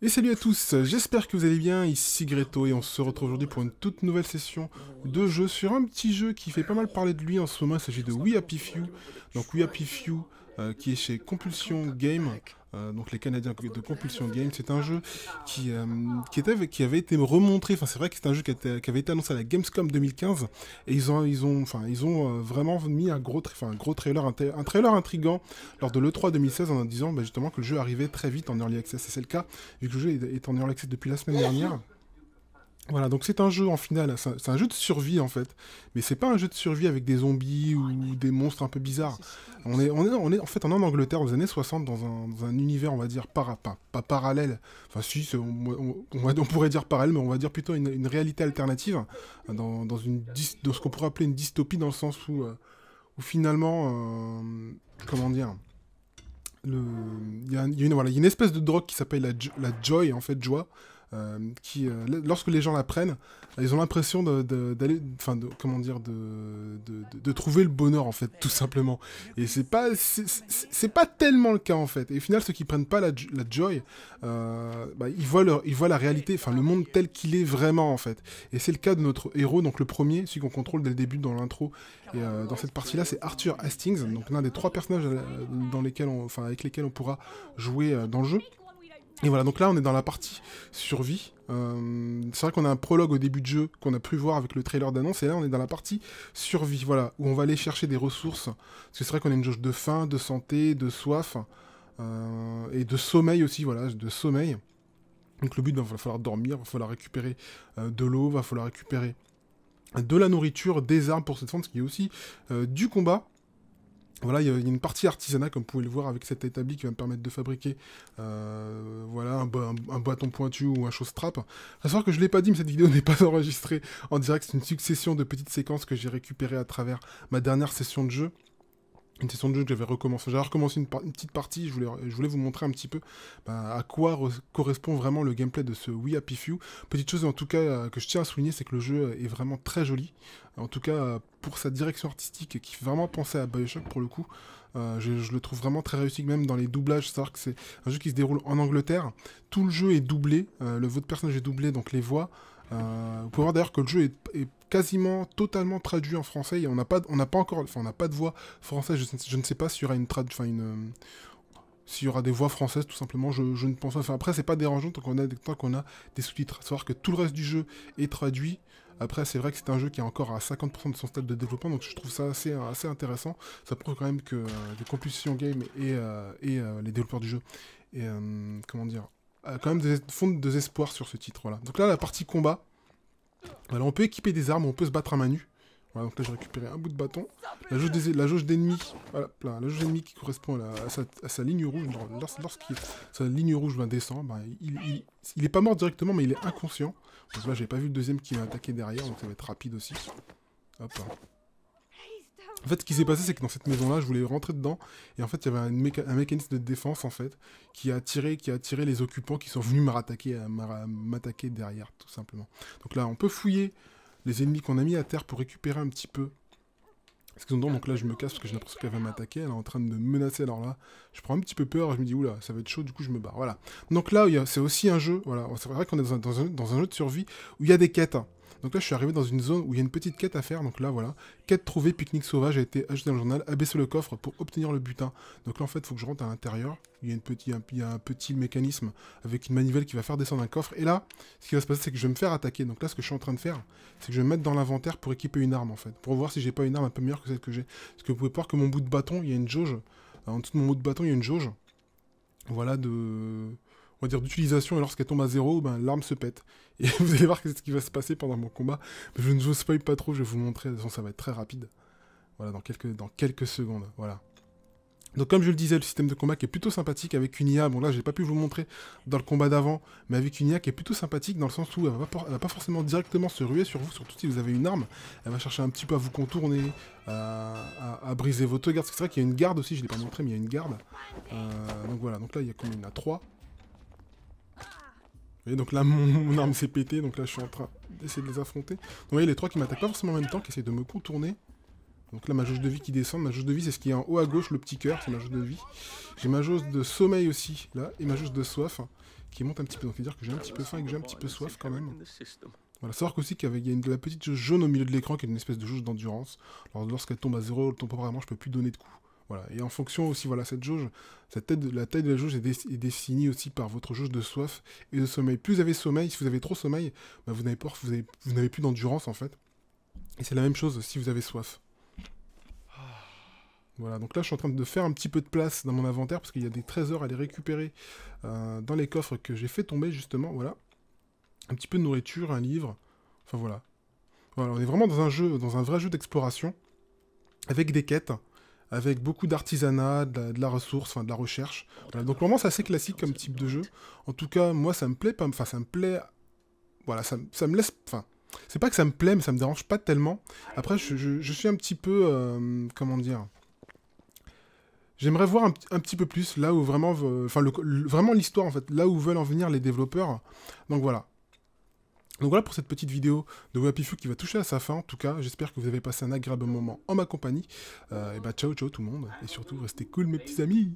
Et salut à tous, j'espère que vous allez bien, ici Greto et on se retrouve aujourd'hui pour une toute nouvelle session de jeu sur un petit jeu qui fait pas mal parler de lui en ce moment, il s'agit de We Happy Few, donc We Happy Few euh, qui est chez Compulsion Game, euh, donc les Canadiens de Compulsion Game. C'est un jeu qui, euh, qui, avait été remontré, enfin c'est vrai que c'est un jeu qui, avait été annoncé à la Gamescom 2015, et ils ont, ils vraiment mis un gros, trailer, un, intrigant lors de l'E3 2016 en disant bah, justement que le jeu arrivait très vite en Early Access, et c'est le cas, vu que le jeu est en Early Access depuis la semaine dernière. Voilà, donc c'est un jeu en finale, c'est un, jeu de survie en fait, mais c'est pas un jeu de survie avec des zombies ou des monstres un peu bizarres. On est, on est, on est en fait en Angleterre aux années 60 dans un, univers, on va dire, para, pas, pas parallèle, enfin si, on, on, pourrait dire parallèle, mais on va dire plutôt une, réalité alternative, dans, dans, une, dans ce qu'on pourrait appeler une dystopie dans le sens où, euh, où finalement, euh, comment dire, il y, a une, voilà, y a une espèce de drogue qui s'appelle la, la joy, en fait, joie, qui, euh, lorsque les gens la prennent, ils ont l'impression d'aller, de, comment dire, de, trouver le bonheur en fait, tout simplement. Et c'est pas, pas tellement le cas en fait. Et au final, ceux qui prennent pas la, la joy, euh, bah, ils voient leur, ils voient la réalité, enfin le monde tel qu'il est vraiment en fait. Et c'est le cas de notre héros, donc le premier, celui qu'on contrôle dès le début dans l'intro. Et dans cette partie-là, c'est Arthur Hastings, donc l'un des trois personnages dans lesquels, enfin avec lesquels on pourra jouer dans le jeu. Et voilà, donc là on est dans la partie survie. Euh, c'est vrai qu'on a un prologue au début de jeu qu'on a pu voir avec le trailer d'annonce, et là on est dans la partie survie, voilà, où on va aller chercher des ressources. Parce que c'est vrai qu'on a une jauge de faim, de santé, de soif, euh, et de sommeil aussi, voilà, de sommeil. Donc le but, il va falloir dormir, il va falloir récupérer euh, de l'eau, il va falloir récupérer de la nourriture, des armes pour cette fente, ce qui est aussi du combat. Voilà, il y, a une partie artisanat, comme vous pouvez le voir, avec cet établi qui va me permettre de fabriquer euh, voilà, un, bâton pointu ou un chose trap. Savoir que je ne l'ai pas dit, mais cette vidéo n'est pas enregistrée en direct. C'est une succession de petites séquences que j'ai récupérées à travers ma dernière session de jeu une session de jeu que j'avais recommencé. J'avais recommencé une, petite partie, je voulais, je voulais vous montrer un petit peu bah, à quoi correspond vraiment le gameplay de ce We Happy Few. Petite chose en tout cas euh, que je tiens à souligner, c'est que le jeu est vraiment très joli. En tout cas, euh, pour sa direction artistique, qui fait vraiment penser à Bioshock pour le coup. Euh, je, le trouve vraiment très réussi, même dans les doublages. C'est-à-dire que c'est un jeu qui se déroule en Angleterre. Tout le jeu est doublé, le, votre personnage est doublé, donc les voix. Vous pouvez voir d'ailleurs que le jeu est quasiment totalement traduit en français. Et on n'a pas, pas encore, enfin, on n'a pas de voix française. Je, ne sais pas s'il y aura une trad, enfin euh, s'il y aura des voix françaises, tout simplement. Je, ne pense pas. Enfin, après, c'est pas dérangeant tant qu'on a, des sous-titres. Savoir que tout le reste du jeu est traduit. Après, c'est vrai que c'est un jeu qui est encore à 50% de son stade de développement, donc je trouve ça assez, intéressant. Ça prouve quand même que euh, les Game et, euh, et les développeurs du jeu, et comment dire, quand même des, font des espoirs sur ce titre. Donc là, la partie combat, voilà, on peut équiper des armes, on peut se battre à main nue. Voilà, donc là j'ai récupéré un bout de bâton. La jauge d'ennemis, voilà, la jauge d'ennemis qui correspond à, sa, ligne rouge, lorsqu'il sa ligne rouge descendre, bah, il, il, est pas mort directement, mais il est inconscient. Donc là j'ai pas vu le deuxième qui m'a attaqué derrière, donc ça va être rapide aussi. Hop. Hein. En fait, ce qui s'est passé, c'est que dans cette maison-là, je voulais rentrer dedans, et en fait, il y avait un, mécanisme de défense, en fait, qui a attiré, qui a attiré les occupants qui sont venus m'attaquer derrière, tout simplement. Donc là, on peut fouiller les ennemis qu'on a mis à terre pour récupérer un petit peu ce qu'ils ont dedans. Donc là, je me casse parce que j'ai l'impression qu'elle va m'attaquer. Elle est en train de me menacer. Alors là, je prends un petit peu peur. Je me dis, oula, ça va être chaud. Du coup, je me barre. Voilà. Donc là, c'est aussi un jeu. Voilà. C'est vrai qu'on est dans un, dans un, jeu de survie où il y a des quêtes. Donc là, je suis arrivé dans une zone où il y a une petite quête à faire. Donc là, voilà. Quête trouvée, pique-nique sauvage a été ajoutée dans le journal. Abaisser le coffre pour obtenir le butin. Donc là, en fait, il faut que je rentre à l'intérieur. Il, y a un, il y a un petit mécanisme avec une manivelle qui va faire descendre un coffre. Et là, ce qui va se passer, c'est que je vais me faire attaquer. Donc là, ce que je suis en train de faire, c'est que je vais me mettre dans l'inventaire pour équiper une arme, en fait. Pour voir si j'ai pas une arme un peu meilleure que celle que j'ai. Parce que vous pouvez voir que mon bout de bâton, il y a une jauge. en dessous de mon bout de bâton, il y a une jauge. Voilà, de on va dire, d'utilisation, et lorsqu'elle tombe à zéro, ben, l'arme se pète. Et vous allez voir ce qui va se passer pendant mon combat. Je ne vous spoil pas trop, je vais vous montrer, de toute façon ça va être très rapide. Voilà, dans quelques, dans quelques secondes, voilà. Donc comme je le disais, le système de combat qui est plutôt sympathique avec une IA, bon là j'ai pas pu vous montrer dans le combat d'avant, mais avec une IA qui est plutôt sympathique dans le sens où elle va, pas, va pas forcément directement se ruer sur vous, surtout si vous avez une arme, elle va chercher un petit peu à vous contourner, à, briser votre garde, c'est vrai qu'il y a une garde aussi, je l'ai pas montré mais il y a une garde. Euh, donc voilà, donc là il y a combien Il y en a 3 donc là, mon, arme s'est pétée, donc là, je suis en train d'essayer de les affronter. Donc vous voyez, les trois qui m'attaquent pas forcément en même temps, qui essayent de me contourner. Donc là, ma jauge de vie qui descend. Ma jauge de vie, c'est ce qui est en haut à gauche, le petit cœur, c'est ma jauge de vie. J'ai ma jauge de sommeil aussi, là, et ma jauge de soif, hein, qui monte un petit peu. Donc, c'est-à-dire que j'ai un petit peu faim et que j'ai un petit peu soif quand même. Voilà, savoir aussi qu'il y a une, de la petite jauge jaune au milieu de l'écran qui est une espèce de jauge d'endurance. Lorsqu'elle tombe à zéro, temporairement, je peux plus donner de coups. Voilà. Et en fonction aussi, voilà, cette jauge, cette tête la taille de la jauge est, définie aussi par votre jauge de soif et de sommeil. Plus vous avez sommeil, si vous avez trop sommeil, bah, vous n'avez plus d'endurance en fait. Et c'est la même chose si vous avez soif. Voilà, donc là je suis en train de faire un petit peu de place dans mon inventaire parce qu'il y a des trésors à les récupérer euh, dans les coffres que j'ai fait tomber justement, voilà. Un petit peu de nourriture, un livre, enfin voilà. Voilà, on est vraiment dans un jeu, dans un vrai jeu d'exploration, avec des quêtes, avec beaucoup d'artisanat, de, la ressource, enfin de la recherche. donc vraiment c'est assez classique comme type de jeu. En tout cas, moi ça me plaît pas, enfin ça me plaît, voilà, ça, me laisse, enfin... C'est pas que ça me plaît, mais ça me dérange pas tellement. Après, je, suis un petit peu... Euh, comment dire J'aimerais voir un, petit peu plus là où vraiment, enfin vraiment l'histoire en fait, là où veulent en venir les développeurs. Donc voilà. Donc voilà pour cette petite vidéo de Wapifou qui va toucher à sa fin. En tout cas, j'espère que vous avez passé un agréable moment en ma compagnie. Euh, et bah ciao ciao tout le monde et surtout restez cool mes petits amis.